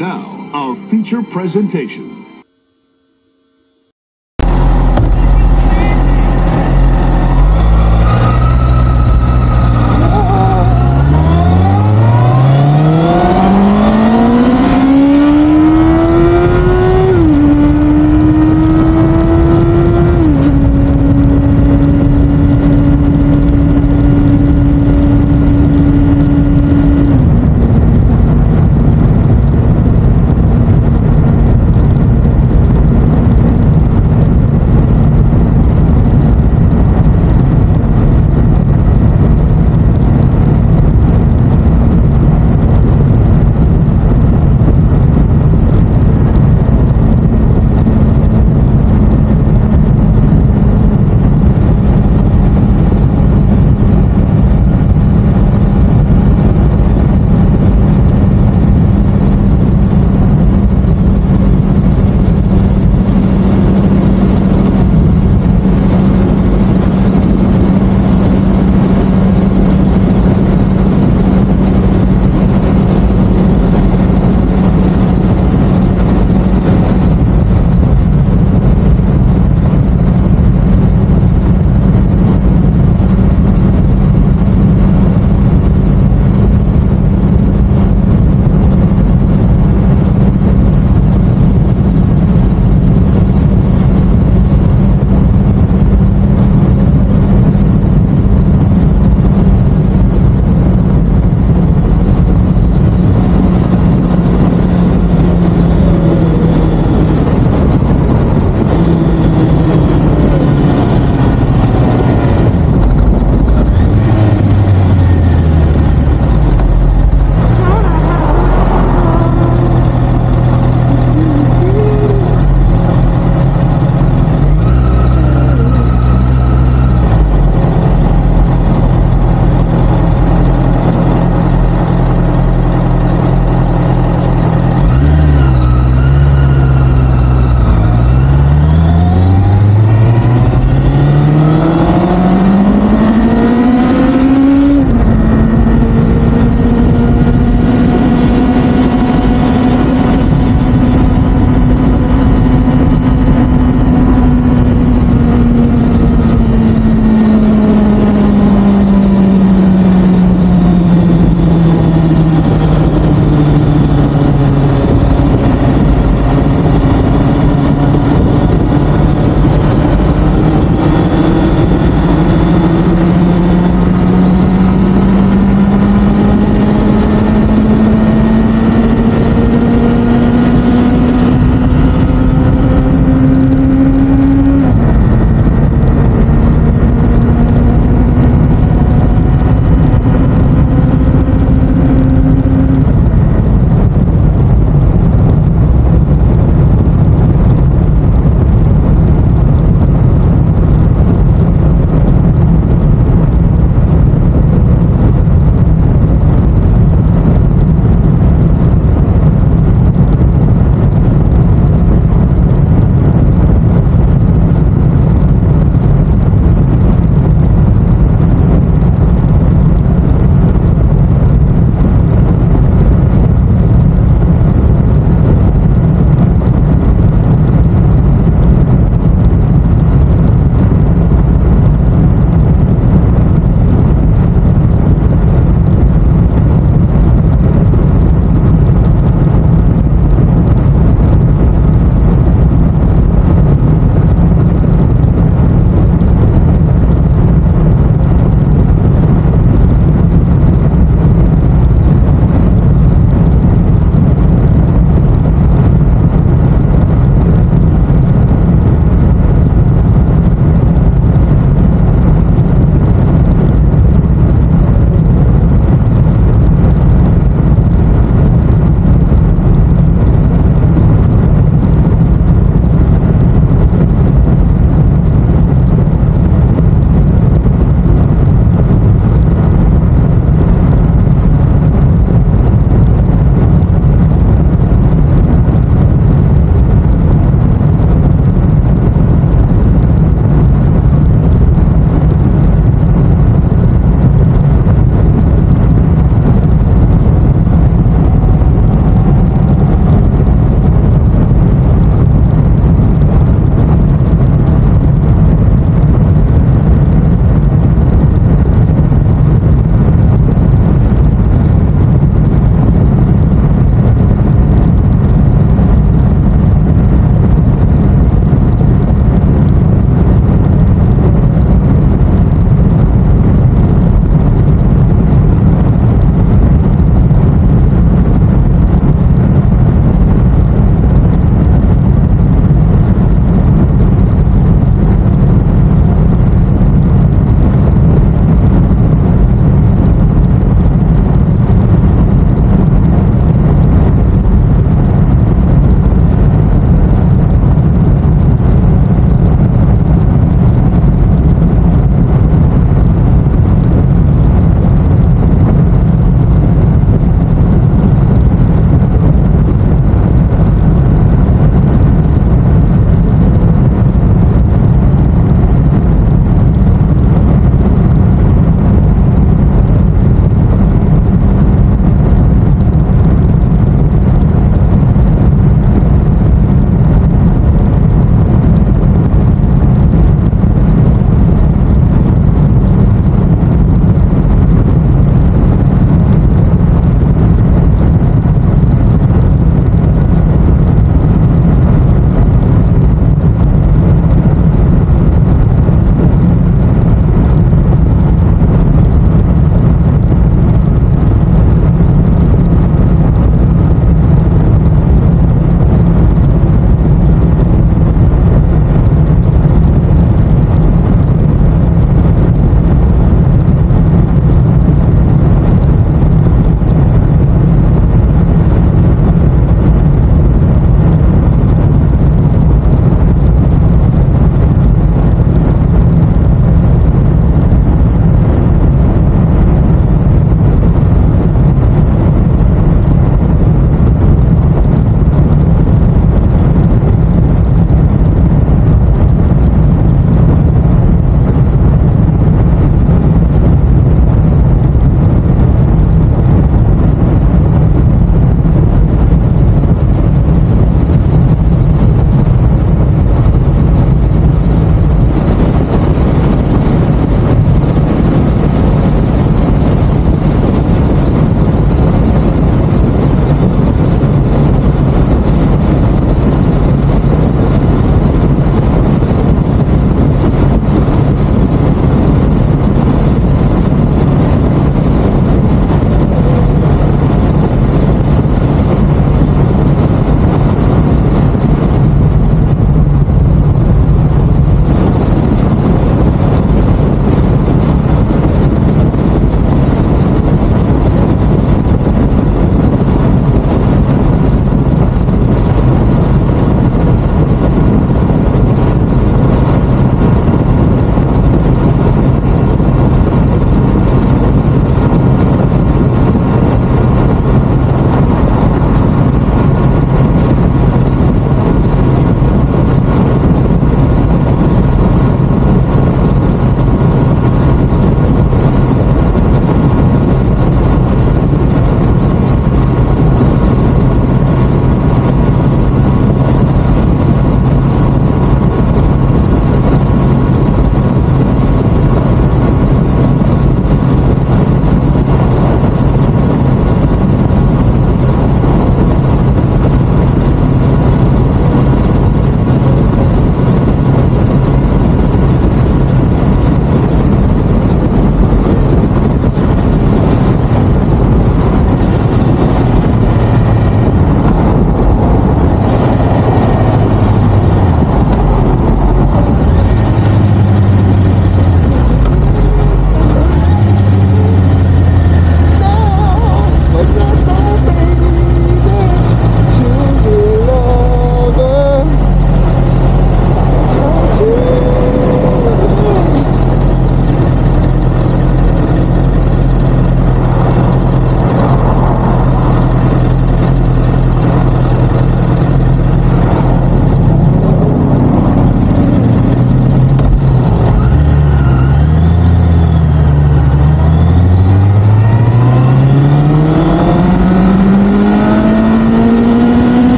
Now, our feature presentation.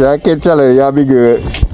All right, sir. I